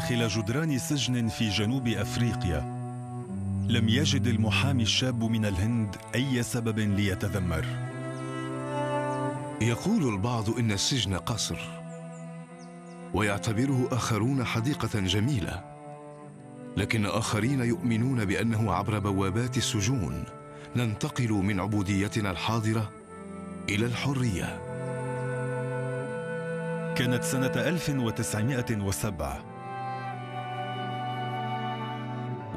داخل جدران سجن في جنوب أفريقيا. لم يجد المحامي الشاب من الهند أي سبب ليتذمر. يقول البعض إن السجن قصر ويعتبره آخرون حديقة جميلة لكن آخرين يؤمنون بأنه عبر بوابات السجون ننتقل من عبوديتنا الحاضرة إلى الحرية. كانت سنة 1907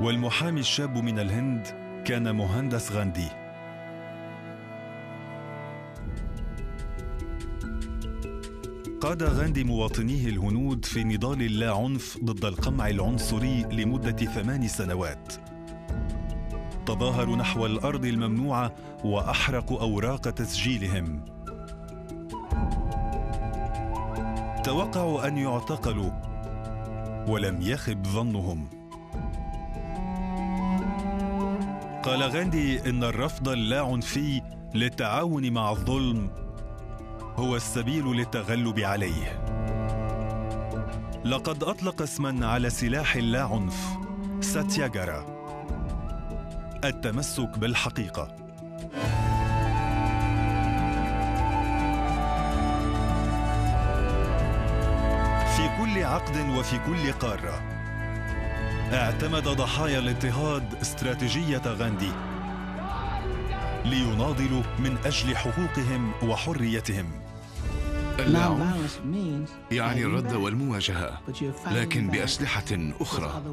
والمحامي الشاب من الهند كان مهندس غاندي. قاد غاندي مواطنيه الهنود في نضال اللا عنف ضد القمع العنصري لمدة ثمان سنوات. تظاهروا نحو الأرض الممنوعة وأحرقوا أوراق تسجيلهم. توقعوا أن يعتقلوا ولم يخب ظنهم. قال غاندي إن الرفض اللاعنفي للتعاون مع الظلم هو السبيل للتغلب عليه. لقد أطلق اسما على سلاح اللاعنف ساتياغارا. التمسك بالحقيقة. كل عقد وفي كل قارة. اعتمد ضحايا الاضطهاد استراتيجية غاندي ليناضلوا من أجل حقوقهم وحريتهم. العنف يعني الرد والمواجهة لكن بأسلحة أخرى.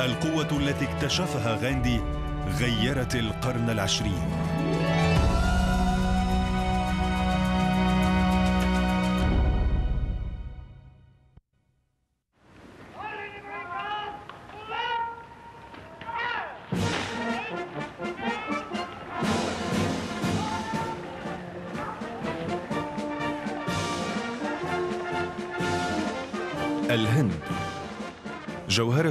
القوة التي اكتشفها غاندي غيرت القرن العشرين.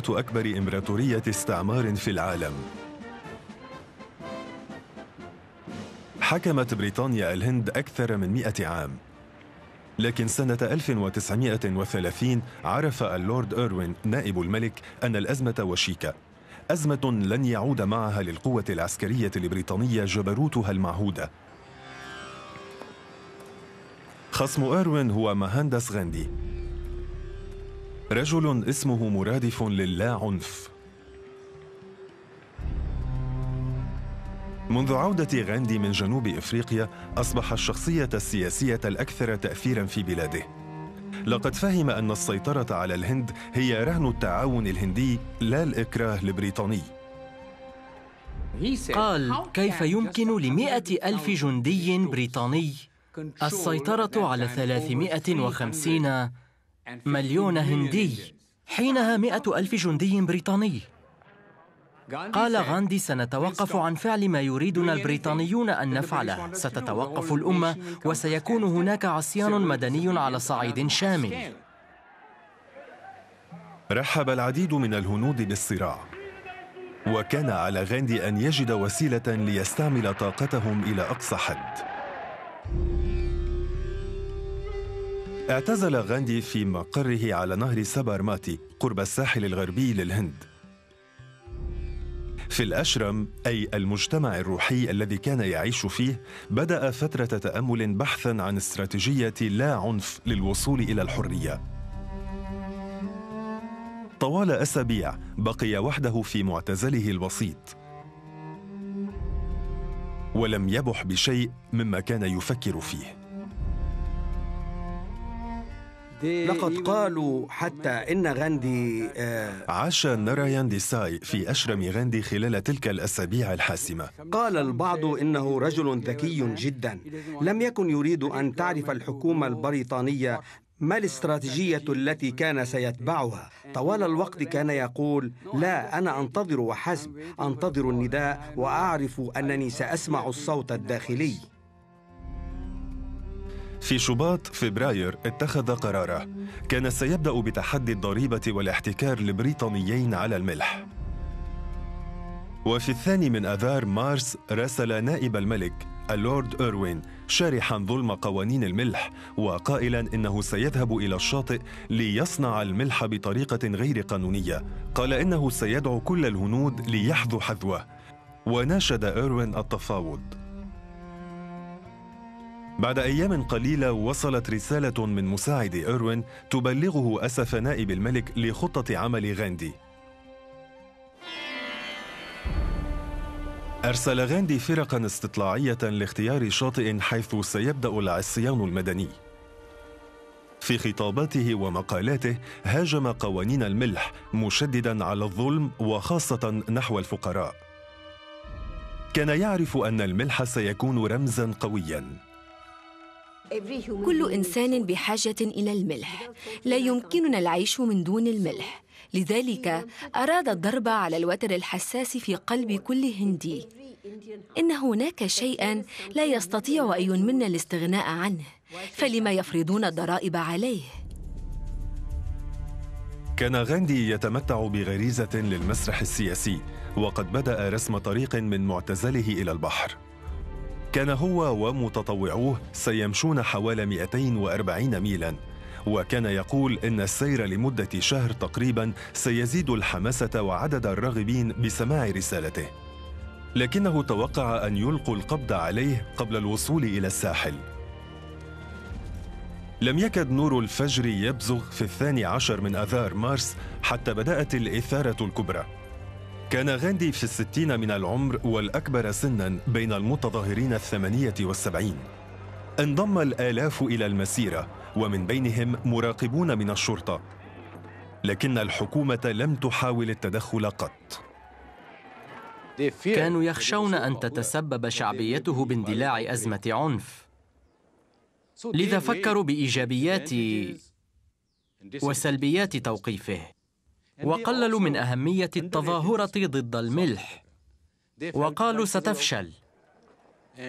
أكبر إمبراطورية استعمار في العالم. حكمت بريطانيا الهند أكثر من مئة عام. لكن سنة 1930 عرف اللورد إيروين نائب الملك أن الأزمة وشيكة. أزمة لن يعود معها للقوة العسكرية البريطانية جبروتها المعهودة. خصم إيروين هو مهندس غاندي. رجل اسمه مرادف للا عنف منذ عودة غاندي من جنوب إفريقيا أصبح الشخصية السياسية الأكثر تأثيرا في بلاده. لقد فهم أن السيطرة على الهند هي رهن التعاون الهندي لا الإكراه البريطاني. قال كيف يمكن لمئة ألف جندي بريطاني السيطرة على 350 مليون هندي حينها مئة ألف جندي بريطاني. قال غاندي سنتوقف عن فعل ما يريدنا البريطانيون أن نفعله ستتوقف الأمة وسيكون هناك عصيان مدني على صعيد شامل. رحب العديد من الهنود بالصراع وكان على غاندي أن يجد وسيلة ليستعمل طاقتهم إلى أقصى حد. اعتزل غاندي في مقره على نهر سبارماتي قرب الساحل الغربي للهند. في الأشرم أي المجتمع الروحي الذي كان يعيش فيه بدأ فترة تأمل بحثا عن استراتيجية لا عنف للوصول إلى الحرية. طوال أسابيع بقي وحده في معتزله البسيط ولم يبح بشيء مما كان يفكر فيه. لقد قالوا حتى إن غاندي آه عاش نارايان ديساي في أشرم غاندي خلال تلك الأسابيع الحاسمة قال البعض إنه رجل ذكي جدا لم يكن يريد أن تعرف الحكومة البريطانية ما الاستراتيجية التي كان سيتبعها؟ طوال الوقت كان يقول: لا أنا أنتظر وحسب، أنتظر النداء وأعرف أنني سأسمع الصوت الداخلي. في شباط فبراير اتخذ قراره. كان سيبدأ بتحدي الضريبة والاحتكار البريطانيين على الملح. وفي الثاني من آذار مارس راسل نائب الملك اللورد إيروين شارحا ظلم قوانين الملح وقائلا إنه سيذهب إلى الشاطئ ليصنع الملح بطريقة غير قانونية. قال إنه سيدعو كل الهنود ليحذوا حذوه. وناشد إيروين التفاوض. بعد أيام قليلة وصلت رسالة من مساعد إيروين تبلغه أسف نائب الملك لخطة عمل غاندي. أرسل غاندي فرقا استطلاعية لاختيار شاطئ حيث سيبدأ العصيان المدني. في خطاباته ومقالاته هاجم قوانين الملح مشددا على الظلم وخاصة نحو الفقراء. كان يعرف أن الملح سيكون رمزا قويا. كل إنسان بحاجة إلى الملح. لا يمكننا العيش من دون الملح. لذلك أراد الضرب على الوتر الحساس في قلب كل هندي. إن هناك شيئا لا يستطيع أي منا الاستغناء عنه. فلما يفرضون الضرائب عليه؟ كان غاندي يتمتع بغريزة للمسرح السياسي وقد بدأ رسم طريق من معتزله إلى البحر. كان هو ومتطوعوه سيمشون حوالي 240 ميلاً. وكان يقول إن السير لمدة شهر تقريبا سيزيد الحماسة وعدد الراغبين بسماع رسالته. لكنه توقع أن يلقوا القبض عليه قبل الوصول إلى الساحل. لم يكد نور الفجر يبزغ في الثاني عشر من أذار مارس حتى بدأت الإثارة الكبرى. كان غاندي في الستين من العمر والأكبر سنا بين المتظاهرين الثمانية والسبعين. انضم الآلاف إلى المسيرة ومن بينهم مراقبون من الشرطة. لكن الحكومة لم تحاول التدخل قط. كانوا يخشون أن تتسبب شعبيته باندلاع أزمة عنف. لذا فكروا بإيجابيات وسلبيات توقيفه. وقللوا من أهمية التظاهرة ضد الملح. وقالوا ستفشل.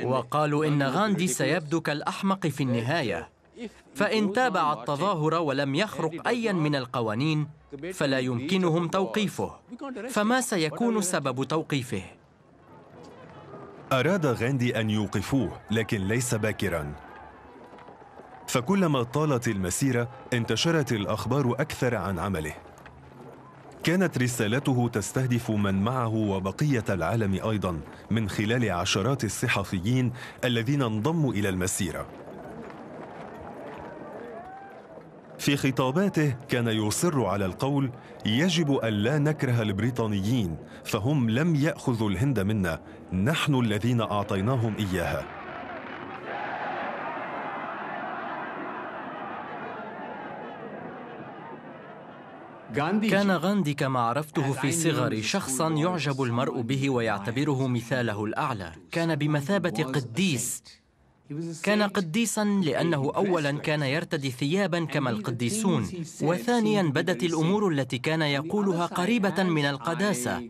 وقالوا إن غاندي سيبدو كالأحمق في النهاية. فإن تابع التظاهر ولم يخرق أيا من القوانين فلا يمكنهم توقيفه. فما سيكون سبب توقيفه؟ أراد غاندي أن يوقفوه لكن ليس باكرا. فكلما طالت المسيرة انتشرت الأخبار أكثر عن عمله. كانت رسالته تستهدف من معه وبقية العالم أيضا من خلال عشرات الصحفيين الذين انضموا إلى المسيرة. في خطاباته كان يصر على القول يجب أن لا نكره البريطانيين فهم لم يأخذوا الهند منا نحن الذين أعطيناهم إياها. كان غاندي كما عرفته في صغري شخصا يعجب المرء به ويعتبره مثاله الأعلى. كان بمثابة قديس. كان قديسا لأنه اولا كان يرتدي ثيابا كما القديسون وثانيا بدت الأمور التي كان يقولها قريبه من القداسة.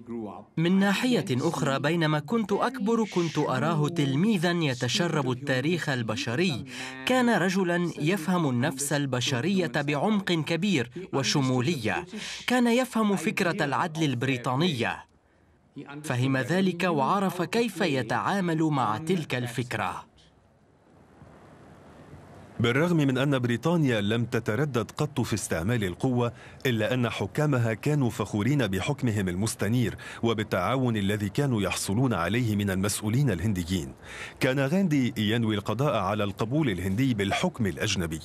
من ناحية أخرى بينما كنت أكبر كنت أراه تلميذا يتشرب التاريخ البشري. كان رجلا يفهم النفس البشرية بعمق كبير وشمولية. كان يفهم فكرة العدل البريطانية. فهم ذلك وعرف كيف يتعامل مع تلك الفكرة. بالرغم من أن بريطانيا لم تتردد قط في استعمال القوة إلا أن حكامها كانوا فخورين بحكمهم المستنير وبالتعاون الذي كانوا يحصلون عليه من المسؤولين الهنديين. كان غاندي ينوي القضاء على القبول الهندي بالحكم الأجنبي.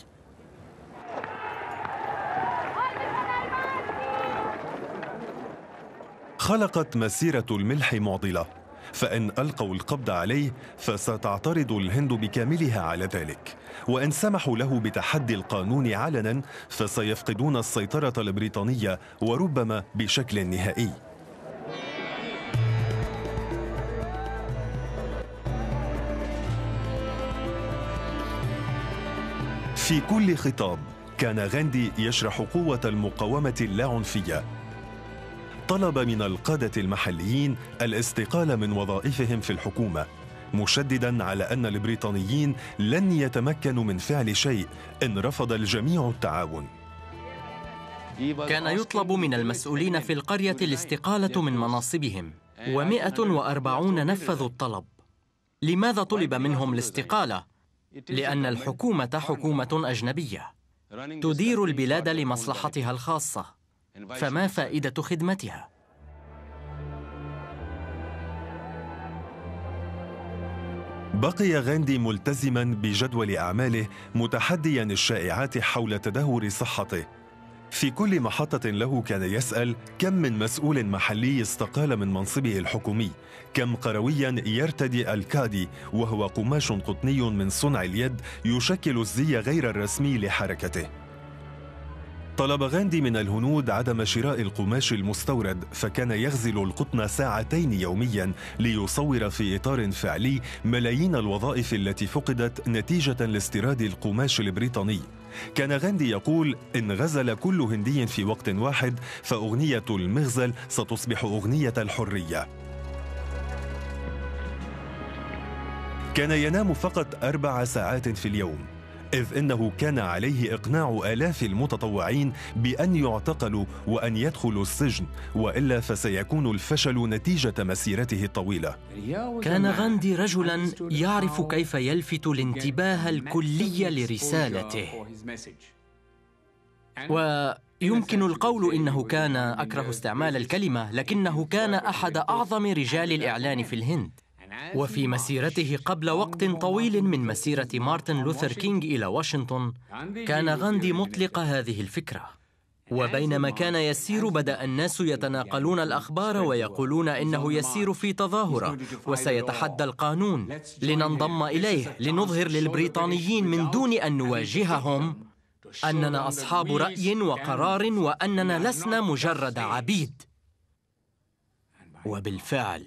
خلقت مسيرة الملح معضلة. فإن ألقوا القبض عليه فستعترض الهند بكاملها على ذلك. وإن سمحوا له بتحدي القانون علنا فسيفقدون السيطرة البريطانية وربما بشكل نهائي. في كل خطاب كان غاندي يشرح قوة المقاومة اللاعنفية طلب من القادة المحليين الاستقالة من وظائفهم في الحكومة مشددا على أن البريطانيين لن يتمكنوا من فعل شيء إن رفض الجميع التعاون. كان يطلب من المسؤولين في القرية الاستقالة من مناصبهم ومئة وأربعون نفذوا الطلب. لماذا طلب منهم الاستقالة؟ لأن الحكومة حكومة أجنبية تدير البلاد لمصلحتها الخاصة. فما فائدة خدمتها؟ بقي غاندي ملتزما بجدول أعماله متحديا الشائعات حول تدهور صحته. في كل محطة له كان يسأل كم من مسؤول محلي استقال من منصبه الحكومي كم قرويا يرتدي الكادي وهو قماش قطني من صنع اليد يشكل الزي غير الرسمي لحركته. طلب غاندي من الهنود عدم شراء القماش المستورد فكان يغزل القطن ساعتين يوميا ليصور في إطار فعلي ملايين الوظائف التي فقدت نتيجة لاستيراد القماش البريطاني. كان غاندي يقول إن غزل كل هندي في وقت واحد فأغنية المغزل ستصبح أغنية الحرية. كان ينام فقط أربع ساعات في اليوم. إذ إنه كان عليه إقناع آلاف المتطوعين بأن يعتقلوا وأن يدخلوا السجن وإلا فسيكون الفشل نتيجة مسيرته الطويلة. كان غاندي رجلا يعرف كيف يلفت الانتباه الكلي لرسالته. ويمكن القول إنه كان أكره استعمال الكلمة لكنه كان أحد أعظم رجال الإعلان في الهند. وفي مسيرته قبل وقت طويل من مسيرة مارتن لوثر كينج إلى واشنطن كان غاندي مطلق هذه الفكرة. وبينما كان يسير بدأ الناس يتناقلون الأخبار ويقولون إنه يسير في تظاهرة وسيتحدى القانون لننضم إليه لنظهر للبريطانيين من دون أن نواجههم أننا أصحاب رأي وقرار وأننا لسنا مجرد عبيد. وبالفعل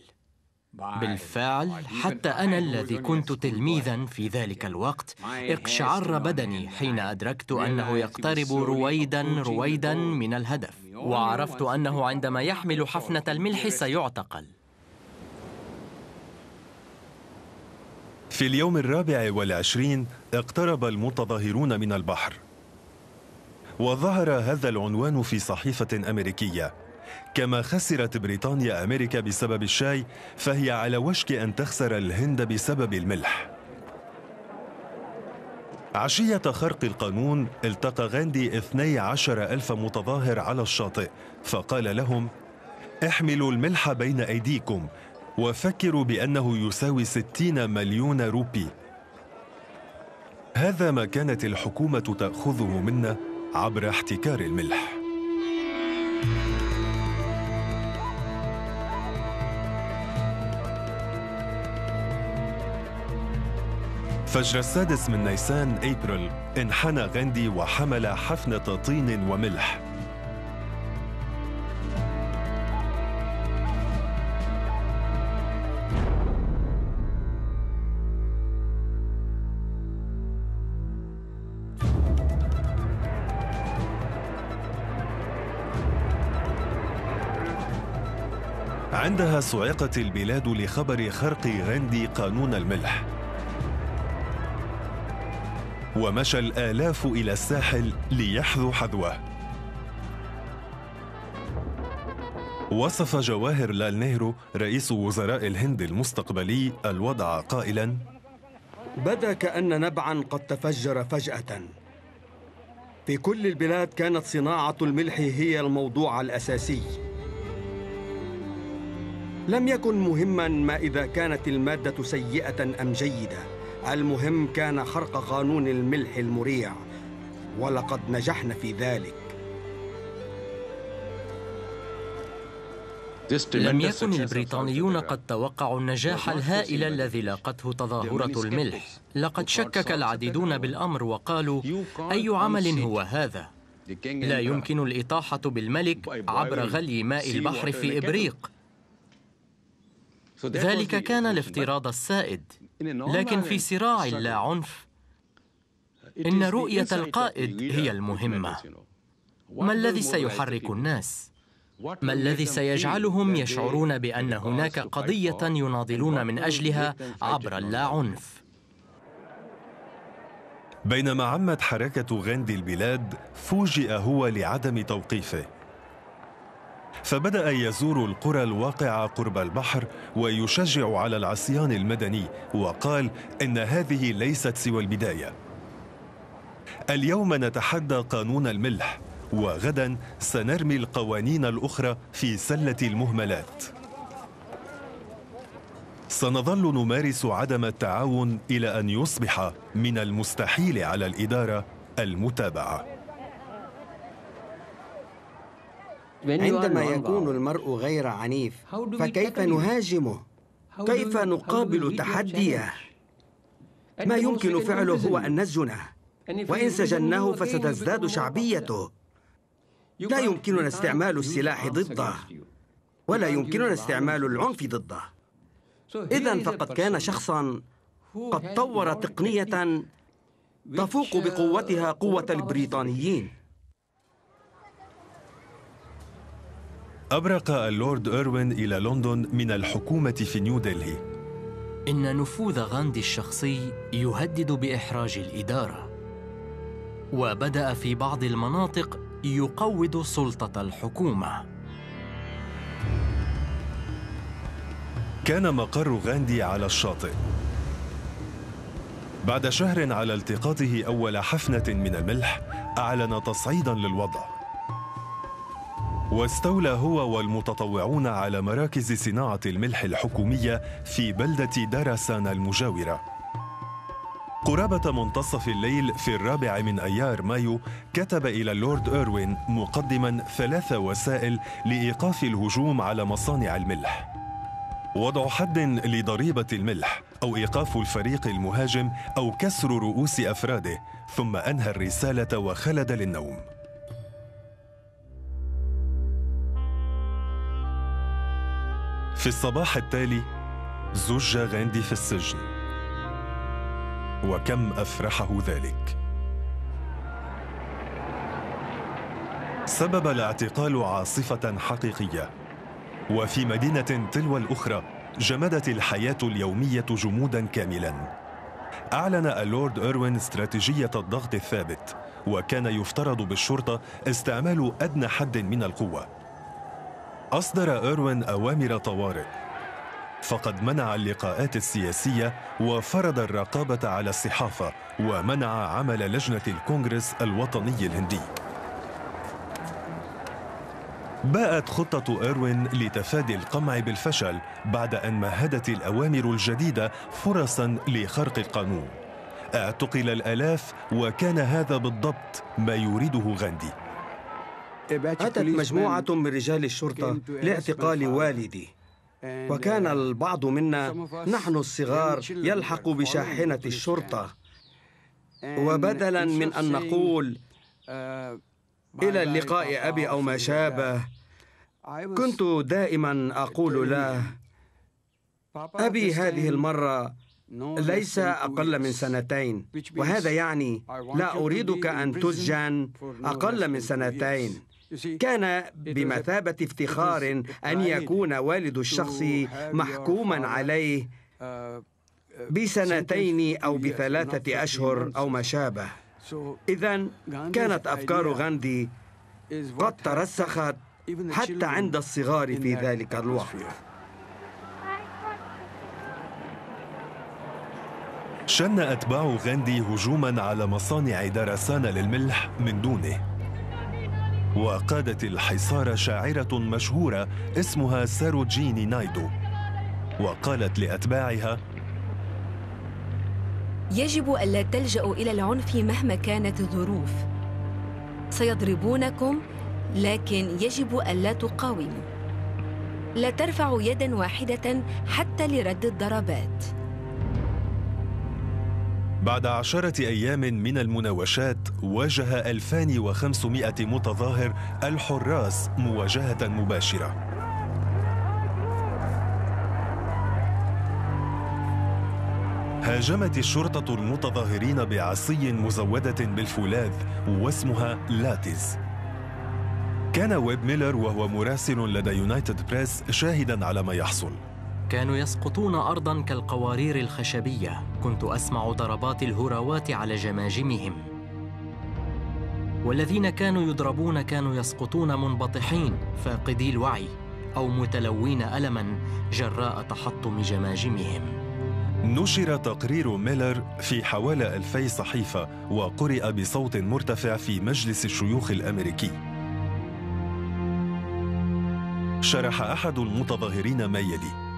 بالفعل حتى أنا الذي كنت تلميذا في ذلك الوقت اقشعر بدني حين أدركت أنه يقترب رويدا رويدا من الهدف وعرفت أنه عندما يحمل حفنة الملح سيعتقل. في اليوم الرابع والعشرين اقترب المتظاهرون من البحر وظهر هذا العنوان في صحيفة أمريكية. كما خسرت بريطانيا أمريكا بسبب الشاي فهي على وشك أن تخسر الهند بسبب الملح. عشية خرق القانون التقى غاندي 12 ألف متظاهر على الشاطئ فقال لهم احملوا الملح بين أيديكم وفكروا بأنه يساوي 60 مليون روبي. هذا ما كانت الحكومة تأخذه منا عبر احتكار الملح. فجر السادس من نيسان أبريل انحنى غاندي وحمل حفنة طين وملح. عندها صعقت البلاد لخبر خرق غاندي قانون الملح. ومشى الآلاف إلى الساحل ليحذو حذوه. وصف جواهر لال نهرو رئيس وزراء الهند المستقبلي الوضع قائلا بدا كأن نبعا قد تفجر فجأة. في كل البلاد كانت صناعة الملح هي الموضوع الأساسي. لم يكن مهما ما إذا كانت المادة سيئة أم جيدة. المهم كان خرق قانون الملح المريع ولقد نجحنا في ذلك. لم يكن البريطانيون قد توقعوا النجاح الهائل الذي لاقته تظاهرة الملح. لقد شكك العديدون بالأمر وقالوا أي عمل هو هذا؟ لا يمكن الإطاحة بالملك عبر غلي ماء البحر في إبريق. ذلك كان الافتراض السائد. لكن في صراع لا عنف إن رؤية القائد هي المهمة. ما الذي سيحرك الناس؟ ما الذي سيجعلهم يشعرون بأن هناك قضية يناضلون من أجلها عبر اللاعنف؟ بينما عمت حركة غاندي البلاد فوجئ هو لعدم توقيفه. فبدأ يزور القرى الواقعة قرب البحر ويشجع على العصيان المدني وقال إن هذه ليست سوى البداية. اليوم نتحدى قانون الملح وغدا سنرمي القوانين الأخرى في سلة المهملات. سنظل نمارس عدم التعاون إلى أن يصبح من المستحيل على الإدارة المتابعة. عندما يكون المرء غير عنيف فكيف نهاجمه؟ كيف نقابل تحديه؟ ما يمكن فعله هو أن نسجنه وإن سجناه فستزداد شعبيته. لا يمكننا استعمال السلاح ضده. ولا يمكننا استعمال العنف ضده. اذا فقد كان شخصا قد طور تقنية تفوق بقوتها قوة البريطانيين. أبرق اللورد إيروين إلى لندن من الحكومة في نيودلهي إن نفوذ غاندي الشخصي يهدد بإحراج الإدارة وبدأ في بعض المناطق يقوض سلطة الحكومة. كان مقر غاندي على الشاطئ. بعد شهر على التقاطه أول حفنة من الملح أعلن تصعيدا للوضع. واستولى هو والمتطوعون على مراكز صناعة الملح الحكومية في بلدة دارسان المجاورة. قرابة منتصف الليل في الرابع من أيار مايو كتب إلى اللورد إيروين مقدما ثلاث وسائل لإيقاف الهجوم على مصانع الملح. وضع حد لضريبة الملح أو إيقاف الفريق المهاجم أو كسر رؤوس أفراده ثم أنهى الرسالة وخلد للنوم. في الصباح التالي زج غاندي في السجن. وكم أفرحه ذلك. سبب الاعتقال عاصفة حقيقية. وفي مدينة تلو الأخرى جمدت الحياة اليومية جمودا كاملا. أعلن اللورد إيروين استراتيجية الضغط الثابت وكان يفترض بالشرطة استعمال أدنى حد من القوة. أصدر إيروين أوامر طوارئ. فقد منع اللقاءات السياسية وفرض الرقابة على الصحافة ومنع عمل لجنة الكونغرس الوطني الهندي. باءت خطة إيروين لتفادي القمع بالفشل بعد أن مهدت الأوامر الجديدة فرصا لخرق القانون. اعتقل الآلاف وكان هذا بالضبط ما يريده غاندي. أتت مجموعة من رجال الشرطة لاعتقال والدي. وكان البعض منا نحن الصغار يلحق بشاحنة الشرطة. وبدلا من أن نقول إلى اللقاء أبي أو ما شابه كنت دائما أقول له أبي هذه المرة ليس أقل من سنتين. وهذا يعني لا أريدك أن تسجن أقل من سنتين. كان بمثابة افتخار أن يكون والد الشخص محكوما عليه بسنتين أو بثلاثة أشهر أو ما شابه. إذا كانت أفكار غاندي قد ترسخت حتى عند الصغار في ذلك الوقت. شن أتباع غاندي هجوما على مصانع درسان للملح من دونه. وقادت الحصار شاعرة مشهورة اسمها ساروجيني نايدو. وقالت لأتباعها يجب ألا تلجأوا إلى العنف مهما كانت الظروف. سيضربونكم لكن يجب ألا تقاوموا. لا ترفعوا يدا واحدة حتى لرد الضربات. بعد عشرة أيام من المناوشات واجه 2500 متظاهر الحراس مواجهة مباشرة. هاجمت الشرطة المتظاهرين بعصي مزودة بالفولاذ واسمها لاتيز. كان ويب ميلر وهو مراسل لدى يونايتد بريس شاهدا على ما يحصل. كانوا يسقطون أرضا كالقوارير الخشبية. كنت أسمع ضربات الهراوات على جماجمهم. والذين كانوا يضربون كانوا يسقطون منبطحين فاقدي الوعي أو متلوين الما جراء تحطم جماجمهم. نشر تقرير ميلر في حوالي ألفي صحيفة وقرئ بصوت مرتفع في مجلس الشيوخ الأمريكي. شرح أحد المتظاهرين ما يلي.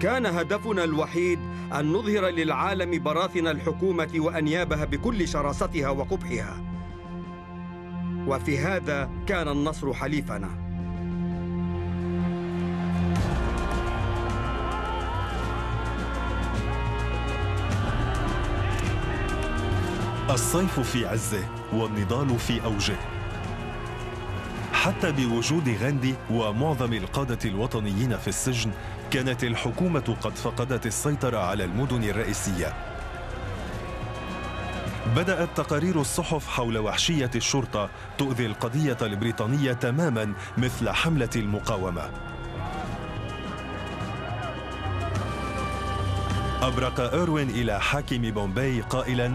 كان هدفنا الوحيد أن نظهر للعالم براثن الحكومة وأنيابها بكل شراستها وقبحها. وفي هذا كان النصر حليفنا. الصيف في عزه والنضال في أوجه. حتى بوجود غاندي ومعظم القادة الوطنيين في السجن كانت الحكومة قد فقدت السيطرة على المدن الرئيسية. بدأت تقارير الصحف حول وحشية الشرطة تؤذي القضية البريطانية تماما مثل حملة المقاومة. أبرق إيروين إلى حاكم بومباي قائلا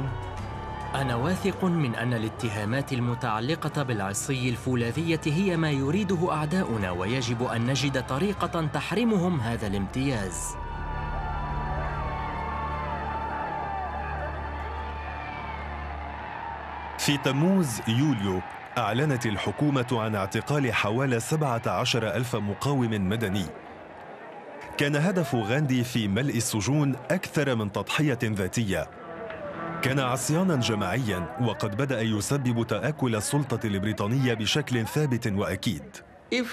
أنا واثق من أن الاتهامات المتعلقة بالعصي الفولاذية هي ما يريده أعداؤنا ويجب أن نجد طريقة تحرمهم هذا الامتياز. في تموز يوليو أعلنت الحكومة عن اعتقال حوالي 17 ألف مقاوم مدني كان هدف غاندي في ملء السجون أكثر من تضحية ذاتية كان عصيانا جماعيا وقد بدأ يسبب تآكل السلطة البريطانية بشكل ثابت وأكيد.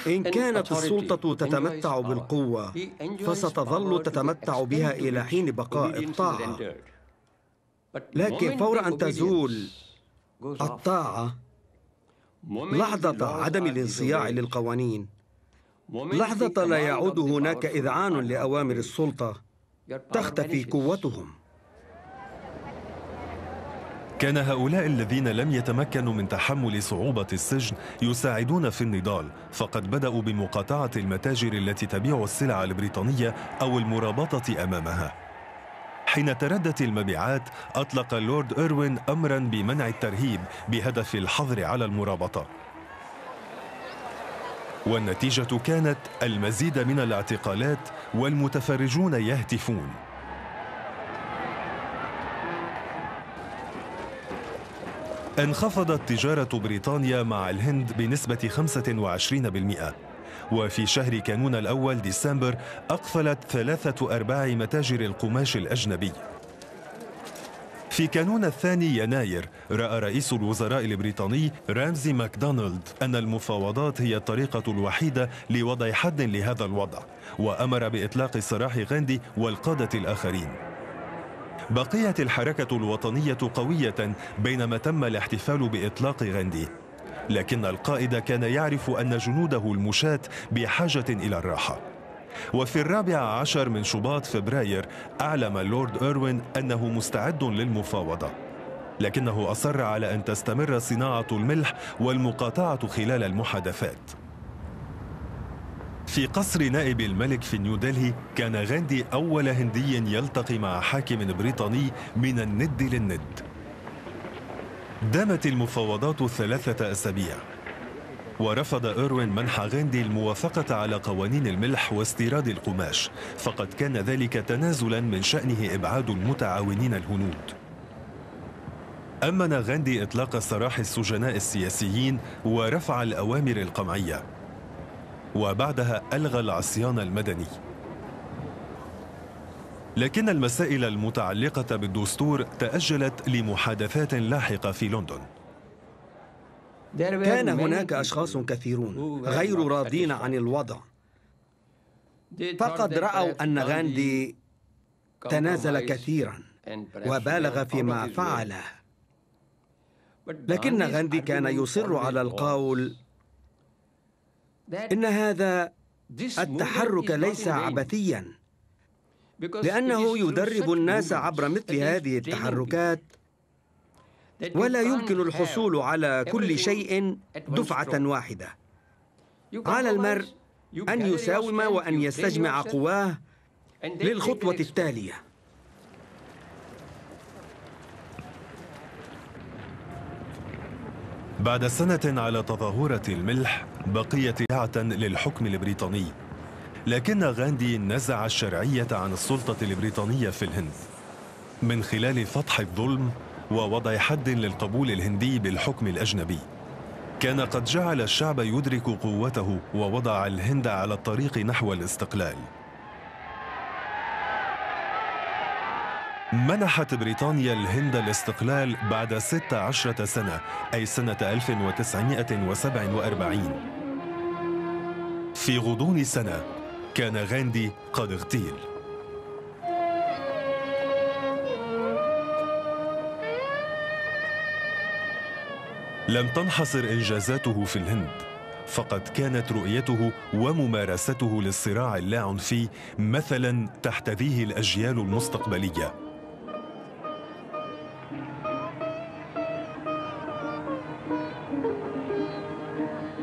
إن كانت السلطة تتمتع بالقوة فستظل تتمتع بها إلى حين بقاء الطاعة. لكن فور أن تزول الطاعة لحظة عدم الانصياع للقوانين. لحظة لا يعود هناك إذعان لأوامر السلطة تختفي قوتهم. كان هؤلاء الذين لم يتمكنوا من تحمل صعوبة السجن يساعدون في النضال فقد بدأوا بمقاطعة المتاجر التي تبيع السلع البريطانية أو المرابطة أمامها. حين تردت المبيعات أطلق اللورد إيروين أمرا بمنع الترهيب بهدف الحظر على المرابطة. والنتيجة كانت المزيد من الاعتقالات والمتفرجون يهتفون. انخفضت تجارة بريطانيا مع الهند بنسبة 25% وفي شهر كانون الأول ديسمبر أقفلت ثلاثة أرباع متاجر القماش الأجنبي. في كانون الثاني يناير رأى رئيس الوزراء البريطاني رامزي ماكدونالد أن المفاوضات هي الطريقة الوحيدة لوضع حد لهذا الوضع وأمر بإطلاق سراح غاندي والقادة الآخرين. بقيت الحركة الوطنية قوية بينما تم الاحتفال بإطلاق غاندي. لكن القائد كان يعرف أن جنوده المشاة بحاجة إلى الراحة. وفي الرابع عشر من شباط فبراير أعلم اللورد إيروين أنه مستعد للمفاوضة. لكنه أصر على أن تستمر صناعة الملح والمقاطعة خلال المحادثات. في قصر نائب الملك في نيودلهي كان غاندي أول هندي يلتقي مع حاكم بريطاني من الند للند. دامت المفاوضات ثلاثة أسابيع ورفض إيروين منح غاندي الموافقة على قوانين الملح واستيراد القماش فقد كان ذلك تنازلا من شأنه إبعاد المتعاونين الهنود. أمن غاندي إطلاق سراح السجناء السياسيين ورفع الأوامر القمعية. وبعدها ألغى العصيان المدني. لكن المسائل المتعلقة بالدستور تأجلت لمحادثات لاحقة في لندن. كان هناك أشخاص كثيرون غير راضين عن الوضع. فقد رأوا أن غاندي تنازل كثيرا وبالغ فيما فعله. لكن غاندي كان يصر على القول إن هذا التحرك ليس عبثيا. لأنه يدرب الناس عبر مثل هذه التحركات. ولا يمكن الحصول على كل شيء دفعة واحدة. على المرء أن يساوم وأن يستجمع قواه للخطوة التالية. بعد سنة على تظاهرة الملح بقيت ساعة للحكم البريطاني. لكن غاندي نزع الشرعية عن السلطة البريطانية في الهند. من خلال فتح الظلم ووضع حد للقبول الهندي بالحكم الأجنبي. كان قد جعل الشعب يدرك قوته ووضع الهند على الطريق نحو الاستقلال. منحت بريطانيا الهند الاستقلال بعد 16 سنة أي سنة 1947 في غضون سنة كان غاندي قد اغتيل. لم تنحصر إنجازاته في الهند فقد كانت رؤيته وممارسته للصراع اللاعنفي مثلا تحتذيه الأجيال المستقبلية.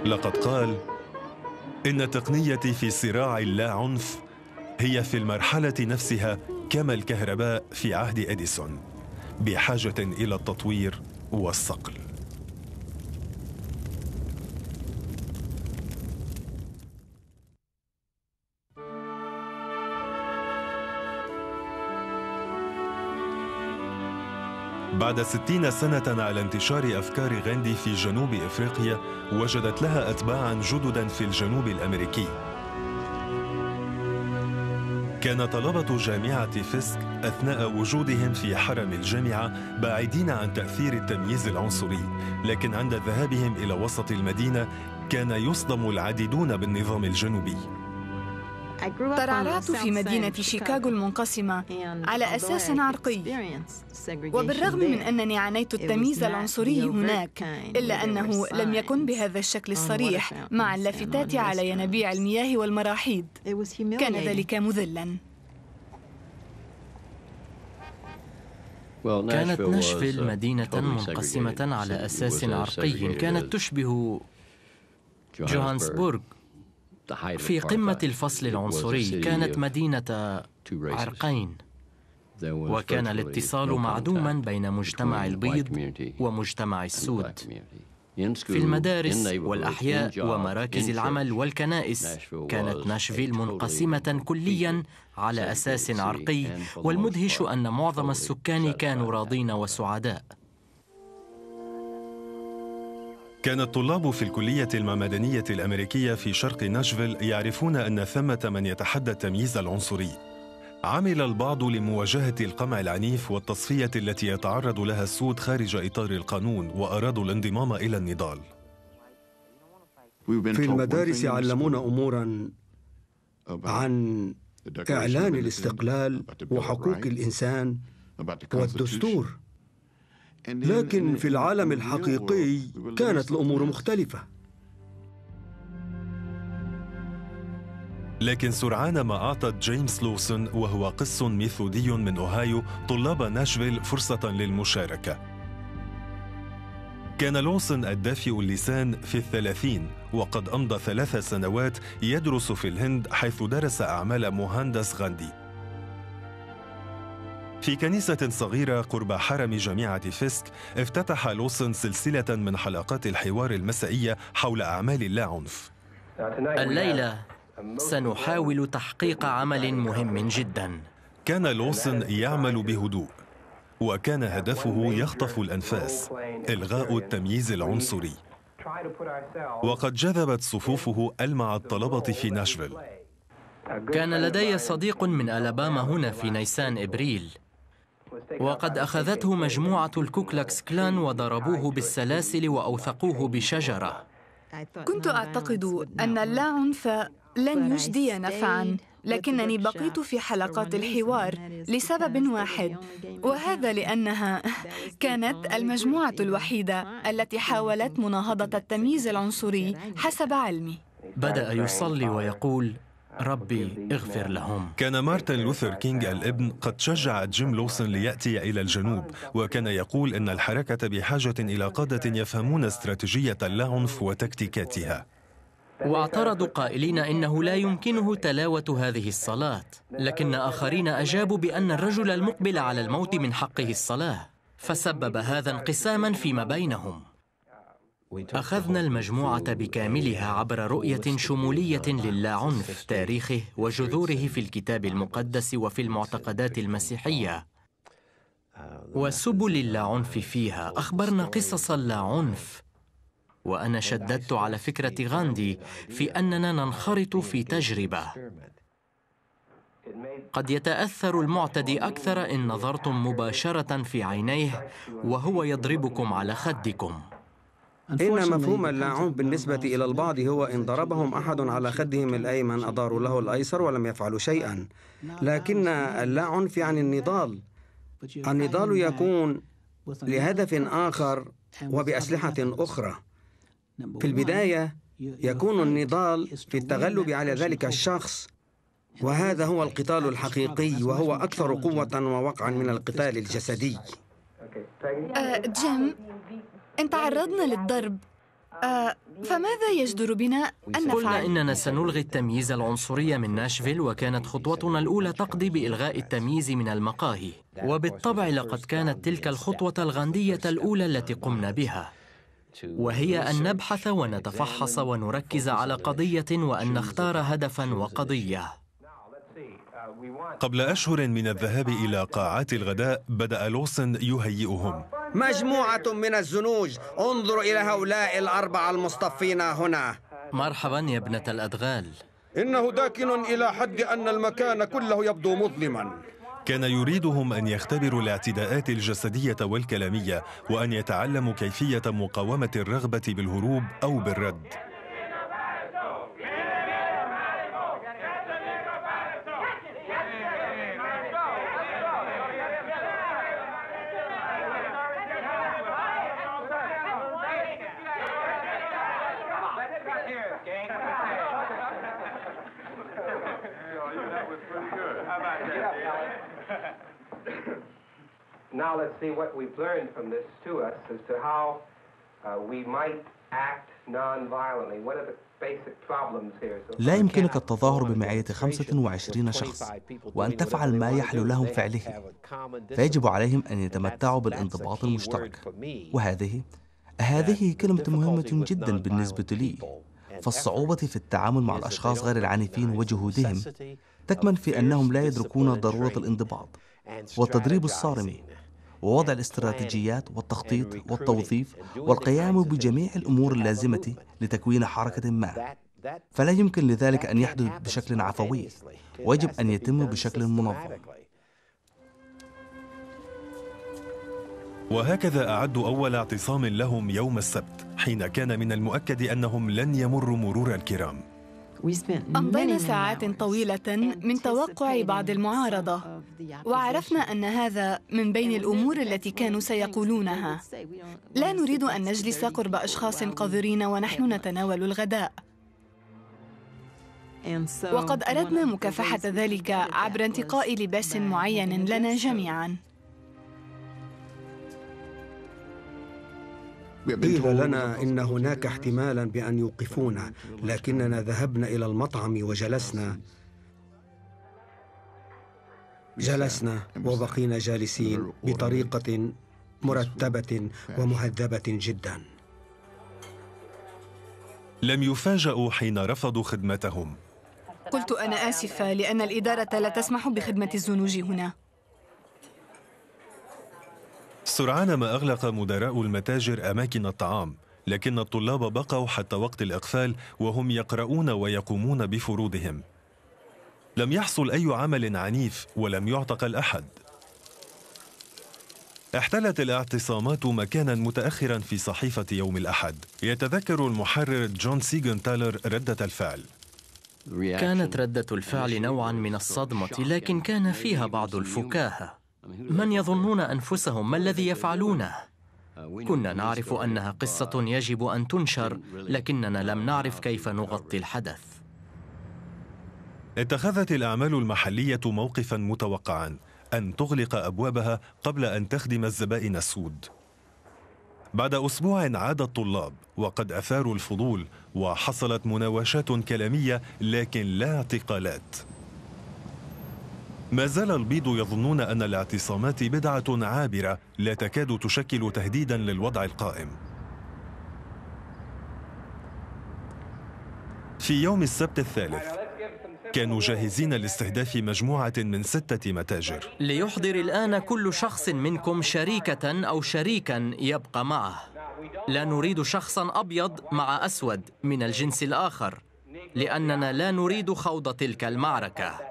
لقد قال إن تقنيتي في صراع اللا عنف هي في المرحلة نفسها كما الكهرباء في عهد إديسون بحاجة إلى التطوير والصقل. بعد ستين سنة على انتشار أفكار غاندي في جنوب إفريقيا وجدت لها أتباعا جددا في الجنوب الأمريكي. كان طلبة جامعة فيسك أثناء وجودهم في حرم الجامعة بعيدين عن تأثير التمييز العنصري لكن عند ذهابهم إلى وسط المدينة كان يصدم العديدون بالنظام الجنوبي. ترعرعت في مدينة شيكاغو المنقسمة على أساس عرقي. وبالرغم من أنني عانيت التمييز العنصري هناك إلا أنه لم يكن بهذا الشكل الصريح مع اللافتات على ينابيع المياه والمراحيض كان ذلك مذلا. كانت ناشفيل مدينة منقسمة على أساس عرقي كانت تشبه جوهانسبورغ. في قمة الفصل العنصري كانت مدينة عرقين. وكان الاتصال معدوما بين مجتمع البيض ومجتمع السود. في المدارس والأحياء ومراكز العمل والكنائس كانت ناشفيل منقسمة كليا على أساس عرقي والمدهش أن معظم السكان كانوا راضين وسعداء. كان الطلاب في الكلية المعمدانية الأمريكية في شرق ناشفيل يعرفون أن ثمة من يتحدى التمييز العنصري. عمل البعض لمواجهة القمع العنيف والتصفية التي يتعرض لها السود خارج إطار القانون وأرادوا الانضمام إلى النضال. في المدارس علمونا أمورا عن إعلان الاستقلال وحقوق الإنسان والدستور لكن في العالم الحقيقي كانت الأمور مختلفة. لكن سرعان ما أعطت جيمس لوسون وهو قس ميثودي من أوهايو طلاب ناشفيل فرصة للمشاركة. كان لوسون الدافئ اللسان في الثلاثين وقد أمضى ثلاث سنوات يدرس في الهند حيث درس أعمال مهندس غاندي. في كنيسة صغيرة قرب حرم جامعة فيسك افتتح لوسن سلسلة من حلقات الحوار المسائية حول أعمال اللاعنف الليلة سنحاول تحقيق عمل مهم جدا. كان لوسن يعمل بهدوء وكان هدفه يخطف الأنفاس إلغاء التمييز العنصري. وقد جذبت صفوفه ألمع الطلبة في ناشفيل. كان لدي صديق من ألاباما هنا في نيسان إبريل. وقد أخذته مجموعة الكوكلاكس كلان وضربوه بالسلاسل وأوثقوه بشجرة. كنت أعتقد أن اللاعنف لن يجدي نفعا لكنني بقيت في حلقات الحوار لسبب واحد وهذا لأنها كانت المجموعة الوحيدة التي حاولت مناهضة التمييز العنصري حسب علمي. بدأ يصلي ويقول ربي اغفر لهم. كان مارتن لوثر كينج الابن قد شجع جيم لوسون ليأتي إلى الجنوب وكان يقول أن الحركة بحاجة إلى قادة يفهمون استراتيجية اللاعنف وتكتيكاتها. واعترضوا قائلين إنه لا يمكنه تلاوة هذه الصلاة لكن آخرين أجابوا بأن الرجل المقبل على الموت من حقه الصلاة فسبب هذا انقساما فيما بينهم. أخذنا المجموعة بكاملها عبر رؤية شمولية للاعنف تاريخه وجذوره في الكتاب المقدس وفي المعتقدات المسيحية. وسبل اللاعنف فيها أخبرنا قصص اللاعنف. وأنا شددت على فكرة غاندي في أننا ننخرط في تجربة. قد يتأثر المعتدي أكثر إن نظرتم مباشرة في عينيه وهو يضربكم على خدكم. إن مفهوم اللاعنف بالنسبة إلى البعض هو إن ضربهم أحد على خدهم الأيمن أداروا له الأيسر ولم يفعلوا شيئا لكن اللاعنف يعني النضال النضال يكون لهدف آخر وبأسلحة أخرى في البداية يكون النضال في التغلب على ذلك الشخص وهذا هو القتال الحقيقي وهو أكثر قوة ووقعا من القتال الجسدي أه جيم إن تعرضنا للضرب. أه فماذا يجدر بنا أن قلنا نفعل؟ إننا سنلغي التمييز العنصري من ناشفيل وكانت خطوتنا الأولى تقضي بإلغاء التمييز من المقاهي. وبالطبع لقد كانت تلك الخطوة الغاندية الأولى التي قمنا بها. وهي أن نبحث ونتفحص ونركز على قضية وأن نختار هدفا وقضية. قبل أشهر من الذهاب إلى قاعات الغداء بدأ لوسن يهيئهم. مجموعة من الزنوج. انظروا إلى هؤلاء الأربعة المصطفين هنا. مرحبا يا ابنة الأدغال. إنه داكن إلى حد أن المكان كله يبدو مظلما. كان يريدهم أن يختبروا الاعتداءات الجسدية والكلامية وأن يتعلموا كيفية مقاومة الرغبة بالهروب أو بالرد. Now let's see what we've learned from this to us as to how uh, we might act non-violently. What are the لا يمكنك التظاهر بمعية 25 شخص وأن تفعل ما يحل لهم فعله. فيجب عليهم أن يتمتعوا بالانضباط المشترك. وهذه هذه كلمة مهمة جدا بالنسبة لي. فالصعوبة في التعامل مع الأشخاص غير العنيفين وجهودهم تكمن في أنهم لا يدركون ضرورة الانضباط. والتدريب الصارم ووضع الاستراتيجيات والتخطيط والتوظيف والقيام بجميع الأمور اللازمة لتكوين حركة ما. فلا يمكن لذلك أن يحدث بشكل عفوي. ويجب أن يتم بشكل منظم. وهكذا أعدوا أول اعتصام لهم يوم السبت حين كان من المؤكد أنهم لن يمروا مرور الكرام. أمضينا ساعات طويلة من توقع بعض المعارضة. وعرفنا أن هذا من بين الأمور التي كانوا سيقولونها. لا نريد أن نجلس قرب أشخاص قذرين ونحن نتناول الغداء. وقد أردنا مكافحة ذلك عبر انتقاء لباس معين لنا جميعاً. قيل لنا إن هناك احتمالا بأن يوقفونا لكننا ذهبنا إلى المطعم وجلسنا. جلسنا وبقينا جالسين بطريقة مرتبة ومهذبة جدا. لم يفاجأوا حين رفضوا خدمتهم. قلت أنا آسفة لأن الإدارة لا تسمح بخدمة الزنوج هنا. سرعان ما أغلق مدراء المتاجر أماكن الطعام لكن الطلاب بقوا حتى وقت الإقفال وهم يقرؤون ويقومون بفروضهم. لم يحصل أي عمل عنيف ولم يعتقل أحد احتلت الاعتصامات مكانا متأخرا في صحيفة يوم الأحد. يتذكر المحرر جون سيغن تايلر ردة الفعل. كانت ردة الفعل نوعا من الصدمة لكن كان فيها بعض الفكاهة. من يظنون أنفسهم؟ ما الذي يفعلونه؟ كنا نعرف أنها قصة يجب أن تنشر لكننا لم نعرف كيف نغطي الحدث. اتخذت الأعمال المحلية موقفا متوقعا أن تغلق أبوابها قبل أن تخدم الزبائن السود. بعد أسبوع عاد الطلاب وقد أثاروا الفضول وحصلت مناوشات كلامية لكن لا اعتقالات. ما زال البيض يظنون أن الاعتصامات بدعة عابرة لا تكاد تشكل تهديدا للوضع القائم. في يوم السبت الثالث كانوا جاهزين لاستهداف مجموعة من ستة متاجر. ليحضر الآن كل شخص منكم شريكة أو شريكا يبقى معه. لا نريد شخصا أبيض مع أسود من الجنس الآخر لأننا لا نريد خوض تلك المعركة.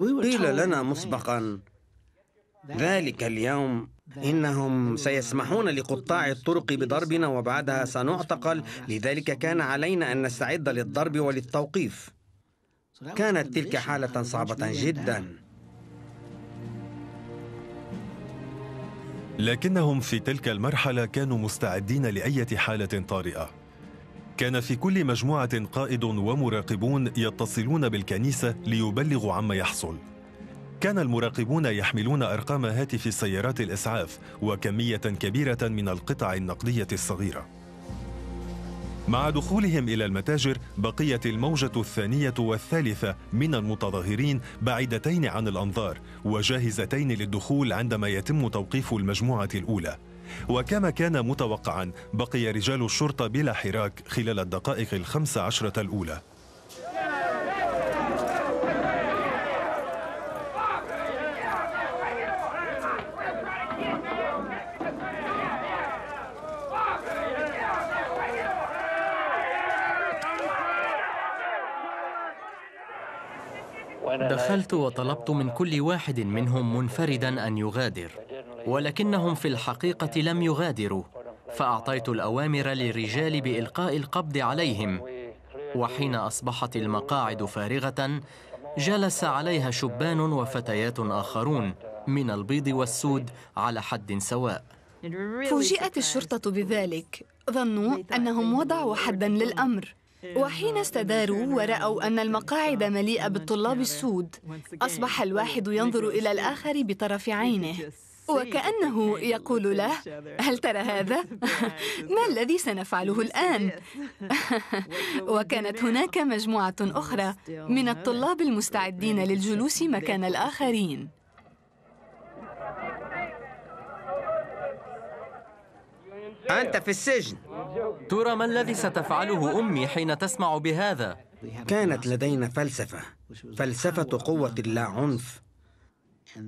قيل لنا مسبقا. ذلك اليوم إنهم سيسمحون لقطاع الطرق بضربنا وبعدها سنعتقل. لذلك كان علينا أن نستعد للضرب وللتوقيف. كانت تلك حالة صعبة جدا. لكنهم في تلك المرحلة كانوا مستعدين لأي حالة طارئة. كان في كل مجموعة قائد ومراقبون يتصلون بالكنيسة ليبلغوا عما يحصل. كان المراقبون يحملون أرقام هاتف سيارات الإسعاف وكمية كبيرة من القطع النقدية الصغيرة. مع دخولهم إلى المتاجر بقيت الموجة الثانية والثالثة من المتظاهرين بعيدتين عن الأنظار وجاهزتين للدخول عندما يتم توقيف المجموعة الأولى. وكما كان متوقعا بقي رجال الشرطة بلا حراك خلال الدقائق الخمس عشرة الأولى. دخلت وطلبت من كل واحد منهم منفردا أن يغادر. ولكنهم في الحقيقة لم يغادروا فأعطيت الأوامر للرجال بإلقاء القبض عليهم. وحين أصبحت المقاعد فارغة جلس عليها شبان وفتيات آخرون من البيض والسود على حد سواء. فوجئت الشرطة بذلك. ظنوا أنهم وضعوا حدا للأمر. وحين استداروا ورأوا أن المقاعد مليئة بالطلاب السود. أصبح الواحد ينظر إلى الآخر بطرف عينه. وكأنه يقول له هل ترى هذا؟ ما الذي سنفعله الآن؟ وكانت هناك مجموعة أخرى من الطلاب المستعدين للجلوس مكان الآخرين أنت في السجن ترى ما الذي ستفعله أمي حين تسمع بهذا؟ كانت لدينا فلسفة فلسفة قوة اللا عنف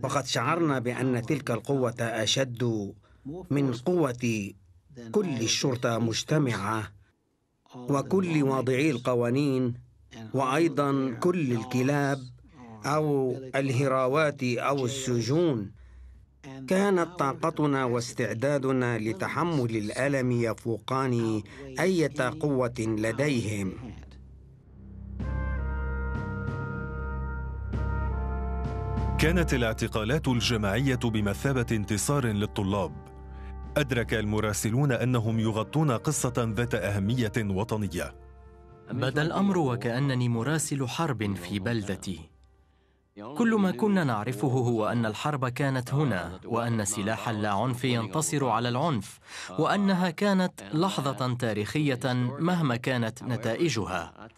وقد شعرنا بأن تلك القوة أشد من قوة كل الشرطة مجتمعة وكل واضعي القوانين وأيضا كل الكلاب أو الهراوات أو السجون. كانت طاقتنا واستعدادنا لتحمل الألم يفوقان أية قوة لديهم. كانت الاعتقالات الجماعية بمثابة انتصار للطلاب. أدرك المراسلون أنهم يغطون قصة ذات أهمية وطنية. بدأ الأمر وكأنني مراسل حرب في بلدتي. كل ما كنا نعرفه هو أن الحرب كانت هنا وأن سلاح اللاعنف ينتصر على العنف وأنها كانت لحظة تاريخية مهما كانت نتائجها.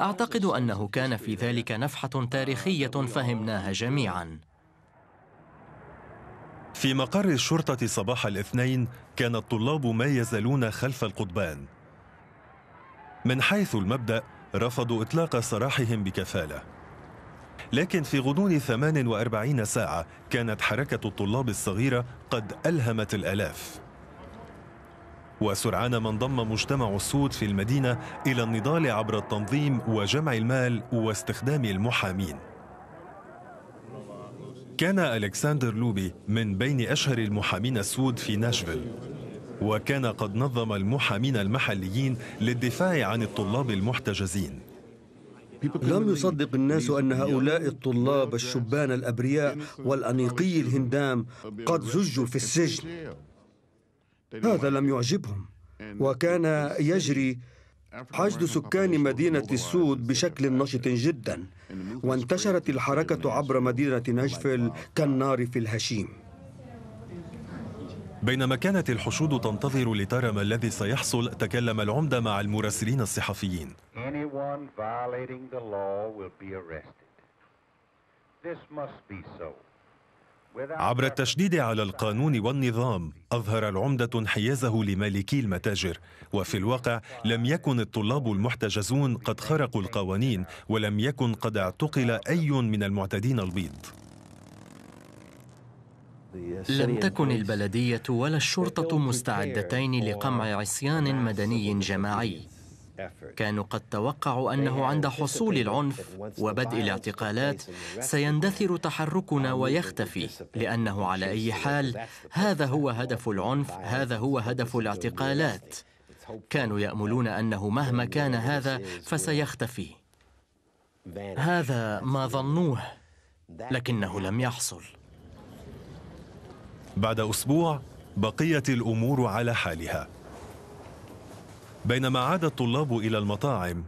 أعتقد أنه كان في ذلك نفحة تاريخية فهمناها جميعا. في مقر الشرطة صباح الاثنين كان الطلاب ما يزالون خلف القضبان. من حيث المبدأ رفضوا إطلاق سراحهم بكفالة. لكن في غضون 48 ساعة كانت حركة الطلاب الصغيرة قد ألهمت الآلاف. وسرعان ما انضم مجتمع السود في المدينة إلى النضال عبر التنظيم وجمع المال واستخدام المحامين. كان ألكسندر لوبي من بين أشهر المحامين السود في ناشفيل وكان قد نظم المحامين المحليين للدفاع عن الطلاب المحتجزين. لم يصدق الناس أن هؤلاء الطلاب الشبان الأبرياء والأنيقي الهندام قد زجوا في السجن. هذا لم يعجبهم. وكان يجري حشد سكان مدينة السود بشكل نشط جدا. وانتشرت الحركة عبر مدينة ناشفيل كالنار في الهشيم. بينما كانت الحشود تنتظر لترى ما الذي سيحصل تكلم العمدة مع المراسلين الصحفيين. عبر التشديد على القانون والنظام أظهر العمدة انحيازه لمالكي المتاجر. وفي الواقع لم يكن الطلاب المحتجزون قد خرقوا القوانين ولم يكن قد اعتقل أي من المعتدين البيض. لم تكن البلدية ولا الشرطة مستعدتين لقمع عصيان مدني جماعي. كانوا قد توقعوا أنه عند حصول العنف وبدء الاعتقالات سيندثر تحركنا ويختفي لأنه على أي حال هذا هو هدف العنف هذا هو هدف الاعتقالات. كانوا يأملون أنه مهما كان هذا فسيختفي. هذا ما ظنوه لكنه لم يحصل. بعد أسبوع بقيت الأمور على حالها. بينما عاد الطلاب إلى المطاعم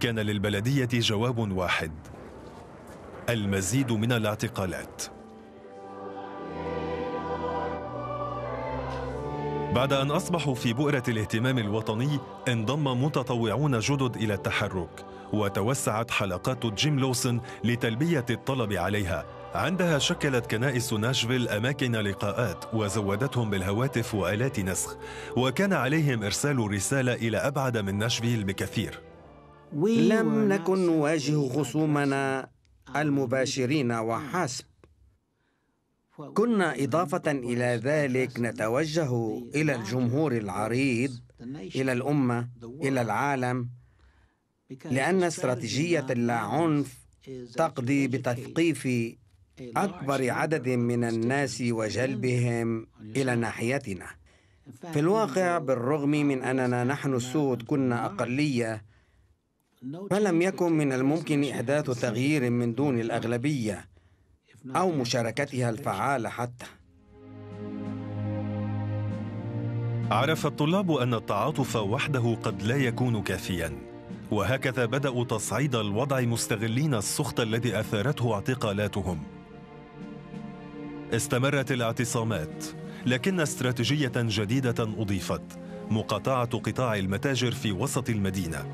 كان للبلدية جواب واحد المزيد من الاعتقالات. بعد أن أصبحوا في بؤرة الاهتمام الوطني انضم متطوعون جدد إلى التحرك وتوسعت حلقات جيم لوسون لتلبية الطلب عليها عندها شكلت كنائس ناشفيل أماكن لقاءات وزودتهم بالهواتف وآلات نسخ وكان عليهم إرسال رسالة إلى أبعد من ناشفيل بكثير. لم نكن نواجه خصومنا المباشرين وحسب. كنا إضافة إلى ذلك نتوجه إلى الجمهور العريض إلى الأمة إلى العالم لأن استراتيجية اللاعنف تقضي بتثقيف أكبر عدد من الناس وجلبهم إلى ناحيتنا. في الواقع بالرغم من أننا نحن السود كنا أقلية فلم يكن من الممكن إحداث تغيير من دون الأغلبية أو مشاركتها الفعالة حتى. عرف الطلاب أن التعاطف وحده قد لا يكون كافياً وهكذا بدأوا تصعيد الوضع مستغلين السخط الذي أثارته اعتقالاتهم. استمرت الاعتصامات لكن استراتيجية جديدة أضيفت مقاطعة قطاع المتاجر في وسط المدينة.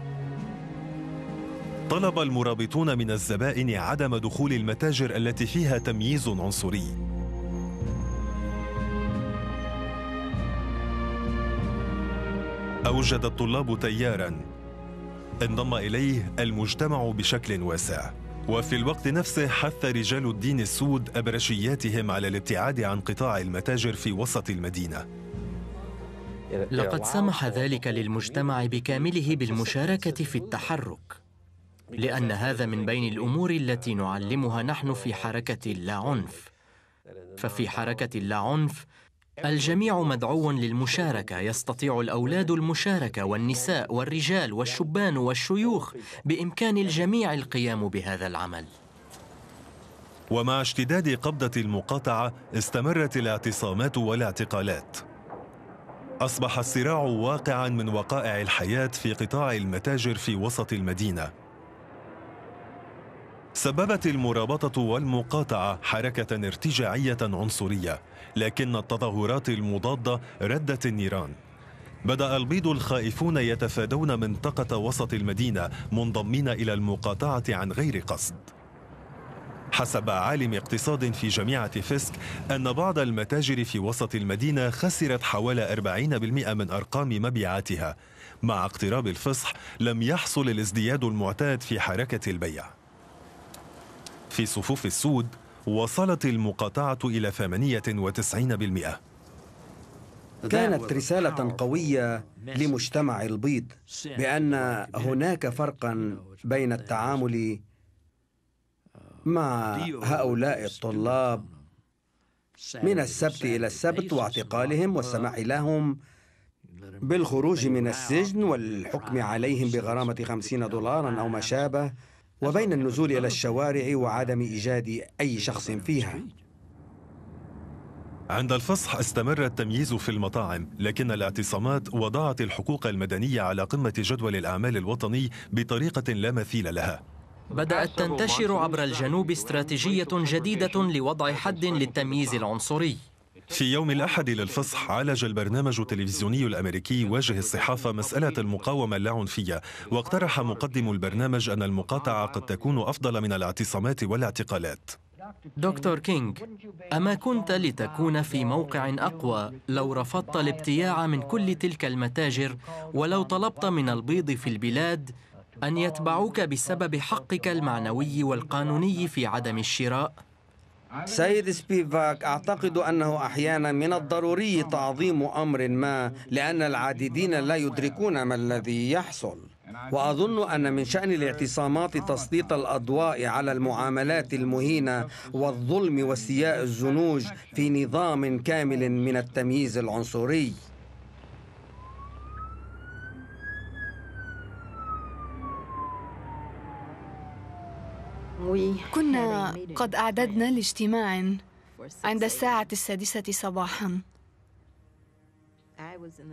طلب المرابطون من الزبائن عدم دخول المتاجر التي فيها تمييز عنصري. أوجد الطلاب تيارا. انضم إليه المجتمع بشكل واسع. وفي الوقت نفسه حث رجال الدين السود أبرشياتهم على الابتعاد عن قطاع المتاجر في وسط المدينة. لقد سمح ذلك للمجتمع بكامله بالمشاركة في التحرك لأن هذا من بين الأمور التي نعلمها نحن في حركة اللاعنف. ففي حركة اللاعنف الجميع مدعو للمشاركة. يستطيع الأولاد المشاركة والنساء والرجال والشبان والشيوخ بإمكان الجميع القيام بهذا العمل. ومع اشتداد قبضة المقاطعة استمرت الاعتصامات والاعتقالات. أصبح الصراع واقعا من وقائع الحياة في قطاع المتاجر في وسط المدينة. سببت المرابطة والمقاطعة حركة ارتجاعية عنصرية لكن التظاهرات المضادة ردت النيران. بدأ البيض الخائفون يتفادون منطقة وسط المدينة منضمين إلى المقاطعة عن غير قصد. حسب عالم اقتصاد في جامعة فيسك أن بعض المتاجر في وسط المدينة خسرت حوالي 40% من أرقام مبيعاتها. مع اقتراب الفصح لم يحصل الازدياد المعتاد في حركة البيع. في صفوف السود وصلت المقاطعة إلى 98% كانت رسالة قوية لمجتمع البيض بأن هناك فرقا بين التعامل مع هؤلاء الطلاب من السبت إلى السبت واعتقالهم والسماح لهم بالخروج من السجن والحكم عليهم بغرامة خمسين دولارا أو ما شابه وبين النزول إلى الشوارع وعدم إيجاد أي شخص فيها. عند الفصح استمر التمييز في المطاعم لكن الاعتصامات وضعت الحقوق المدنية على قمة جدول الأعمال الوطني بطريقة لا مثيل لها. بدأت تنتشر عبر الجنوب استراتيجية جديدة لوضع حد للتمييز العنصري. في يوم الأحد للفصح عالج البرنامج التلفزيوني الأمريكي واجه الصحافة مسألة المقاومة اللاعنفية واقترح مقدم البرنامج أن المقاطعة قد تكون أفضل من الاعتصامات والاعتقالات دكتور كينغ أما كنت لتكون في موقع أقوى لو رفضت الابتياع من كل تلك المتاجر ولو طلبت من البيض في البلاد أن يتبعوك بسبب حقك المعنوي والقانوني في عدم الشراء؟ سيد سبيفاك أعتقد أنه أحيانا من الضروري تعظيم أمر ما لأن العديدين لا يدركون ما الذي يحصل. وأظن أن من شأن الاعتصامات تسليط الأضواء على المعاملات المهينة والظلم واستياء الزنوج في نظام كامل من التمييز العنصري. كنا قد أعددنا لاجتماع عند الساعة السادسة صباحا.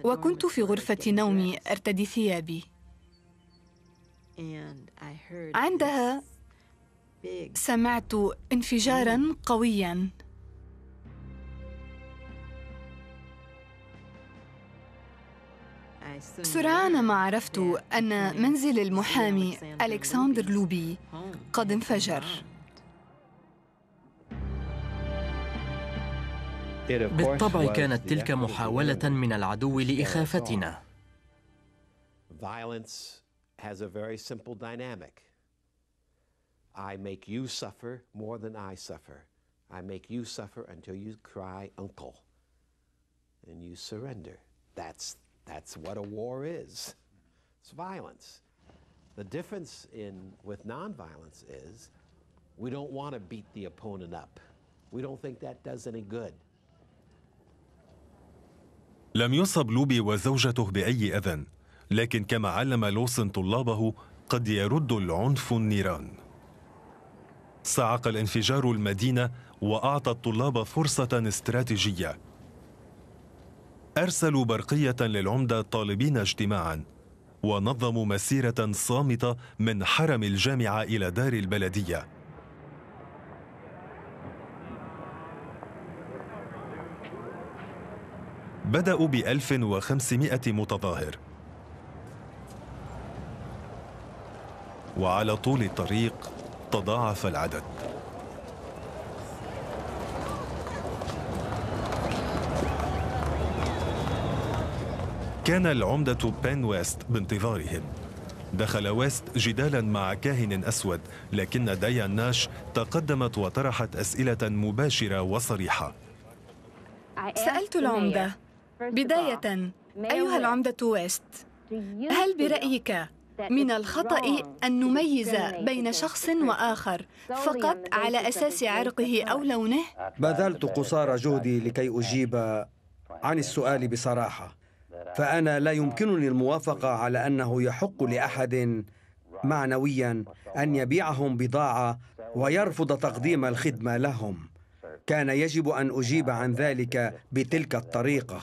وكنت في غرفة نومي أرتدي ثيابي. عندها سمعت انفجارا قويا. سرعان ما عرفت أن منزل المحامي ألكسندر لوبي. قد انفجر بالطبع كانت تلك محاولة من العدو لإخافتنا has a very simple dynamic. I make you suffer more than I suffer. I make you suffer until you cry, Uncle, and you surrender. That's, that's what a war is. It's violence. The difference in, with nonviolence is we don't want to beat the opponent up. We don't think that does any good. لم يصب لوبي وزوجته بأي أذى لكن كما علم لوسن طلابه قد يرد العنف النيران صعق الانفجار المدينة وأعطى الطلاب فرصة استراتيجية أرسلوا برقية للعمدة طالبين اجتماعا ونظموا مسيرة صامتة من حرم الجامعة إلى دار البلدية. بدأوا بألف وخمسمائة متظاهر. وعلى طول الطريق تضاعف العدد. كان العمدة بين ويست بانتظارهم. دخل ويست جدالا مع كاهن أسود لكن ديان ناش تقدمت وطرحت أسئلة مباشرة وصريحة. سألت العمدة. بداية أيها العمدة ويست هل برأيك من الخطأ أن نميز بين شخص وآخر فقط على أساس عرقه أو لونه؟ بذلت قصارى جهدي لكي أجيب عن السؤال بصراحة. فأنا لا يمكنني الموافقة على أنه يحق لأحد معنويا أن يبيعهم بضاعة ويرفض تقديم الخدمة لهم. كان يجب أن أجيب عن ذلك بتلك الطريقة.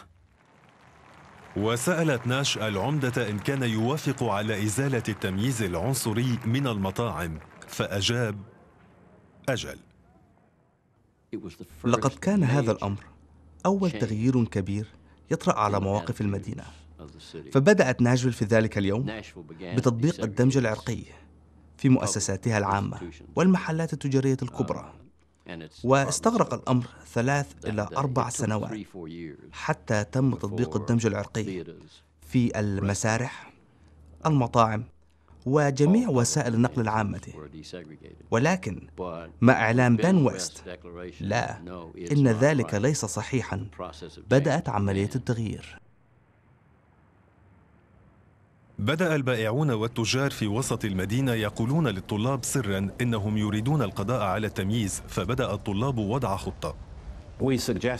وسألت ناش العمدة إن كان يوافق على إزالة التمييز العنصري من المطاعم فأجاب أجل. لقد كان هذا الأمر أول تغيير كبير يطرأ على مواقف المدينة. فبدأت ناشفيل في ذلك اليوم بتطبيق الدمج العرقي في مؤسساتها العامة والمحلات التجارية الكبرى. واستغرق الأمر ثلاث إلى أربع سنوات حتى تم تطبيق الدمج العرقي في المسارح المطاعم وجميع وسائل النقل العامة. ولكن مع إعلان بن ويست؟ لا إن ذلك ليس صحيحا. بدأت عملية التغيير. بدأ البائعون والتجار في وسط المدينة يقولون للطلاب سرا إنهم يريدون القضاء على التمييز فبدأ الطلاب وضع خطة.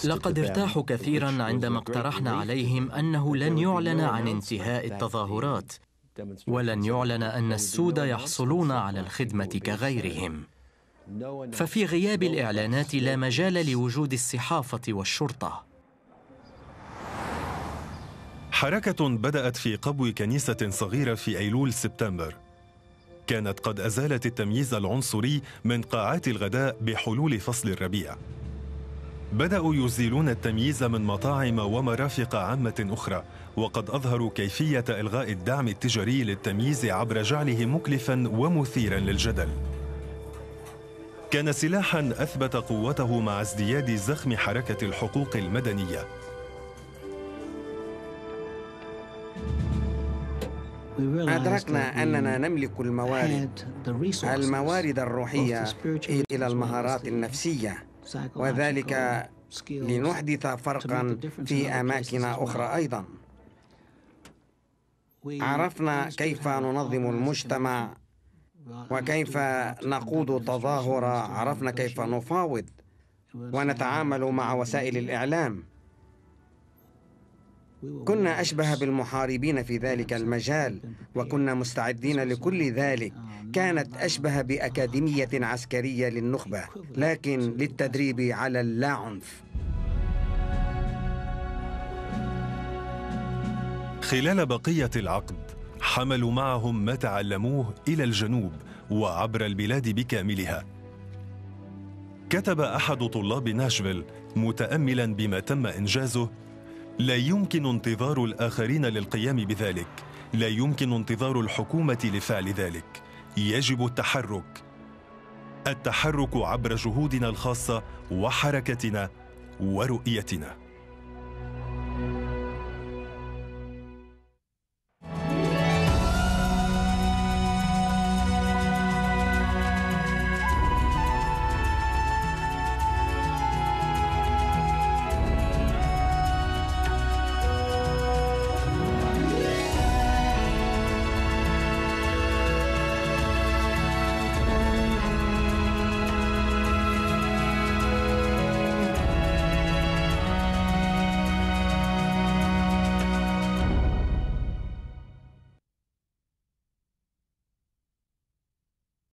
لقد ارتاحوا كثيرا عندما اقترحنا عليهم أنه لن يعلن عن انتهاء التظاهرات. ولن يعلن أن السود يحصلون على الخدمة كغيرهم. ففي غياب الإعلانات لا مجال لوجود الصحافة والشرطة. حركة بدأت في قبو كنيسة صغيرة في أيلول سبتمبر. كانت قد أزالت التمييز العنصري من قاعات الغداء بحلول فصل الربيع. بدأوا يزيلون التمييز من مطاعم ومرافق عامة أخرى وقد أظهروا كيفية إلغاء الدعم التجاري للتمييز عبر جعله مكلفا ومثيرا للجدل. كان سلاحا أثبت قوته مع ازدياد زخم حركة الحقوق المدنية. أدركنا أننا نملك الموارد الموارد الروحية إلى المهارات النفسية. وذلك لنحدث فرقا في أماكن أخرى أيضا. عرفنا كيف ننظم المجتمع وكيف نقود تظاهرة. عرفنا كيف نفاوض ونتعامل مع وسائل الإعلام. كنا أشبه بالمحاربين في ذلك المجال وكنا مستعدين لكل ذلك. كانت أشبه بأكاديمية عسكرية للنخبة لكن للتدريب على اللاعنف. خلال بقية العقد حملوا معهم ما تعلموه إلى الجنوب وعبر البلاد بكاملها. كتب أحد طلاب ناشفيل متأملا بما تم إنجازه لا يمكن انتظار الآخرين للقيام بذلك. لا يمكن انتظار الحكومة لفعل ذلك. يجب التحرك. التحرك عبر جهودنا الخاصة وحركتنا ورؤيتنا.